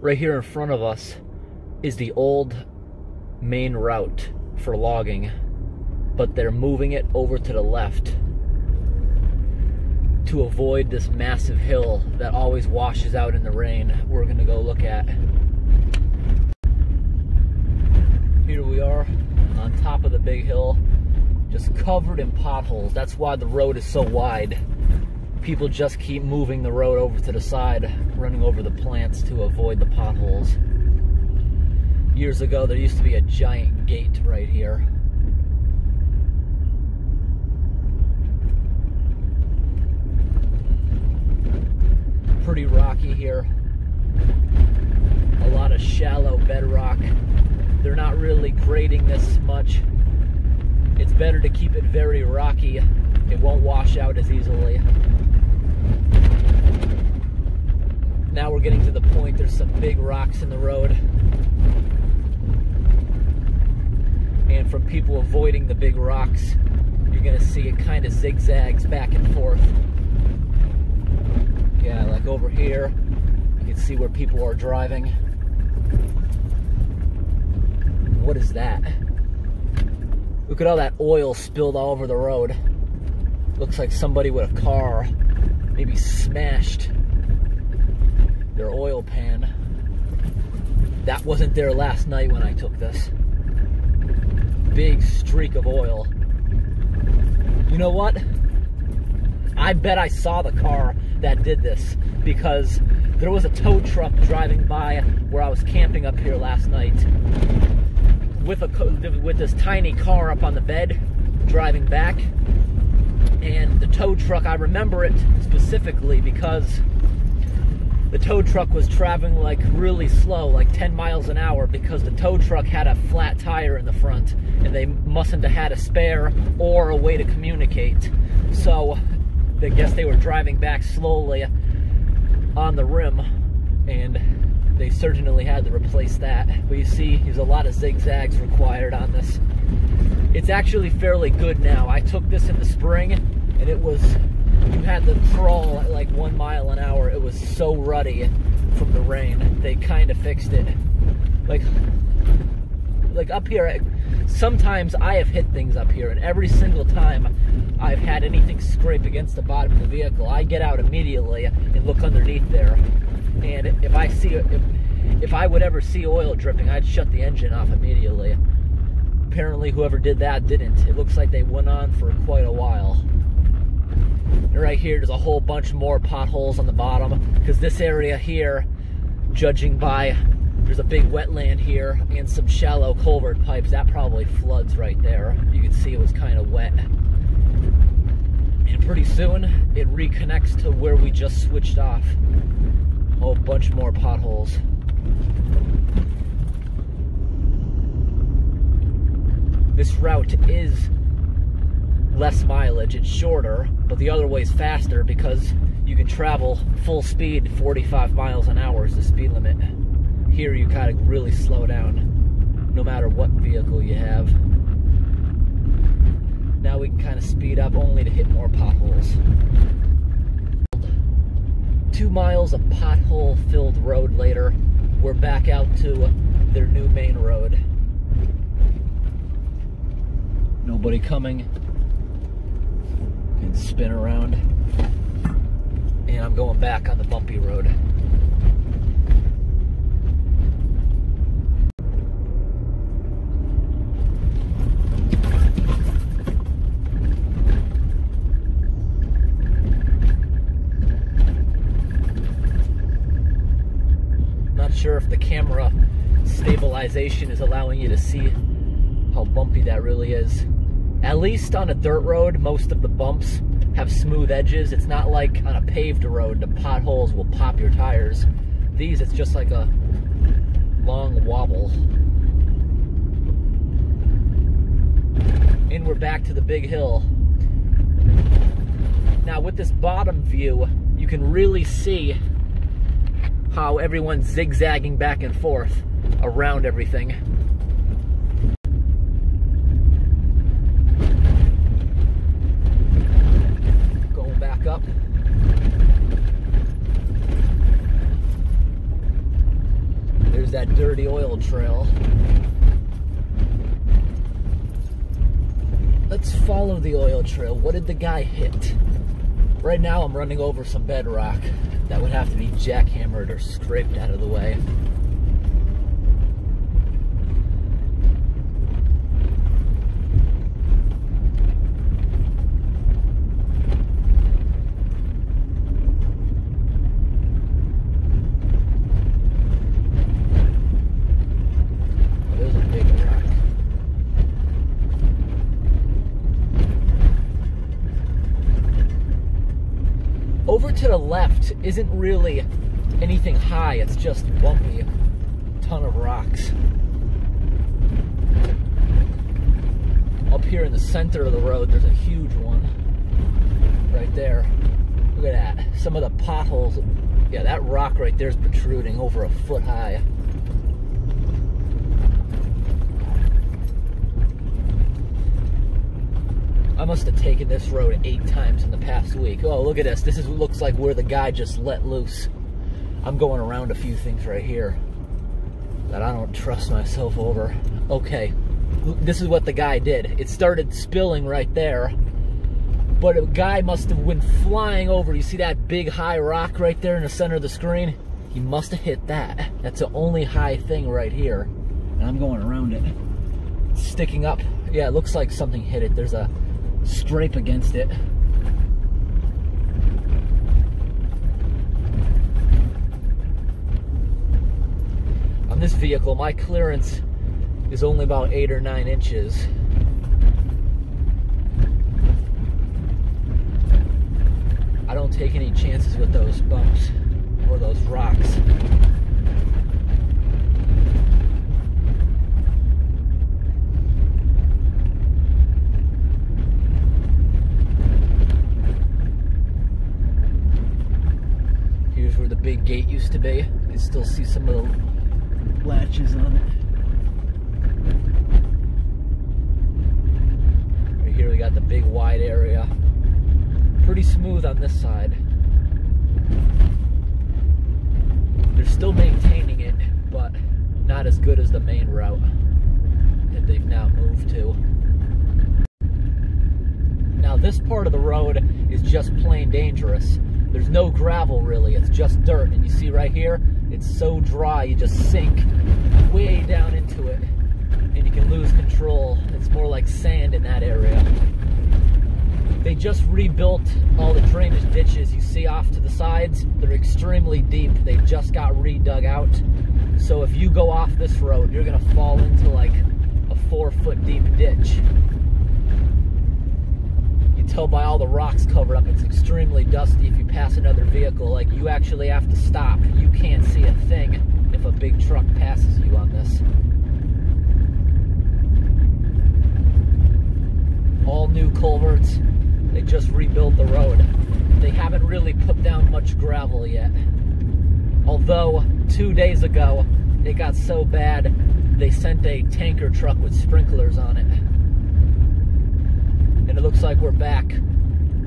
right here in front of us is the old main route for logging, but they're moving it over to the left to avoid this massive hill that always washes out in the rain. We're gonna go look at. Here we are on top of the big hill, just covered in potholes. That's why the road is so wide. People just keep moving the road over to the side, running over the plants to avoid the potholes. Years ago, there used to be a giant gate right here. Pretty rocky here. A lot of shallow bedrock. They're not really grading this much. It's better to keep it very rocky. It won't wash out as easily. Now we're getting to the point, there's some big rocks in the road. And from people avoiding the big rocks, you're gonna see it kind of zigzags back and forth. Yeah, like over here, you can see where people are driving. What is that? Look at all that oil spilled all over the road. Looks like somebody with a car maybe smashed their oil pan. That wasn't there last night when I took this. Big streak of oil. You know what? I bet I saw the car that did this because there was a tow truck driving by where I was camping up here last night with a with this tiny car up on the bed driving back and the tow truck I remember it specifically because the tow truck was traveling like really slow like 10 miles an hour because the tow truck had a flat tire in the front and they mustn't have had a spare or a way to communicate so I guess they were driving back slowly on the rim and they certainly had to replace that. But you see, there's a lot of zigzags required on this. It's actually fairly good now. I took this in the spring, and it was, you had to crawl at like one mile an hour. It was so ruddy from the rain. They kind of fixed it. Like, like up here, sometimes I have hit things up here, and every single time I've had anything scrape against the bottom of the vehicle, I get out immediately and look underneath there and if I see if, if I would ever see oil dripping, I'd shut the engine off immediately. Apparently, whoever did that didn't. It looks like they went on for quite a while. Right here, there's a whole bunch more potholes on the bottom because this area here, judging by there's a big wetland here and some shallow culvert pipes. That probably floods right there. You can see it was kind of wet. And pretty soon, it reconnects to where we just switched off whole bunch more potholes. This route is less mileage, it's shorter, but the other way is faster because you can travel full speed 45 miles an hour is the speed limit. Here you kind of really slow down no matter what vehicle you have. Now we can kind of speed up only to hit more potholes two miles of pothole filled road later, we're back out to their new main road. Nobody coming. Spin around. And I'm going back on the bumpy road. Not sure if the camera stabilization is allowing you to see how bumpy that really is. At least on a dirt road, most of the bumps have smooth edges. It's not like on a paved road, the potholes will pop your tires. These, it's just like a long wobble. And we're back to the big hill. Now with this bottom view, you can really see how everyone's zigzagging back and forth around everything. Going up. Here's that dirty oil trail. Let's follow the oil trail. What did the guy hit? Right now I'm running over some bedrock that would have to be jackhammered or scraped out of the way. Over to the left isn't really anything high, it's just bumpy. Ton of rocks. Up here in the center of the road, there's a huge one. Right there. Look at that. Some of the potholes. Yeah, that rock right there is protruding over a foot high. I must have taken this road eight times in the past week. Oh, look at this. This is looks like where the guy just let loose. I'm going around a few things right here that I don't trust myself over. Okay, this is what the guy did. It started spilling right there, but a guy must have went flying over. You see that big high rock right there in the center of the screen? He must have hit that. That's the only high thing right here. And I'm going around it. sticking up. Yeah, it looks like something hit it. There's a scrape against it. On this vehicle, my clearance is only about eight or nine inches. I don't take any chances with those bumps or those rocks. big gate used to be. You can still see some of the latches on it. Right here we got the big wide area. Pretty smooth on this side. They're still maintaining it, but not as good as the main route that they've now moved to. Now this part of the road is just plain dangerous. There's no gravel really, it's just dirt. And you see right here, it's so dry, you just sink way down into it and you can lose control. It's more like sand in that area. They just rebuilt all the drainage ditches you see off to the sides. They're extremely deep. They just got redug out. So if you go off this road, you're gonna fall into like a four foot deep ditch tell by all the rocks covered up, it's extremely dusty if you pass another vehicle. Like, you actually have to stop. You can't see a thing if a big truck passes you on this. All new culverts. They just rebuilt the road. They haven't really put down much gravel yet. Although, two days ago, it got so bad, they sent a tanker truck with sprinklers on it. And it looks like we're back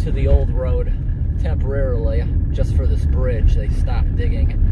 to the old road temporarily just for this bridge. They stopped digging.